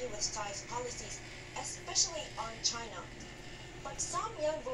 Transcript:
U.S. with policies, especially on China. But some young voters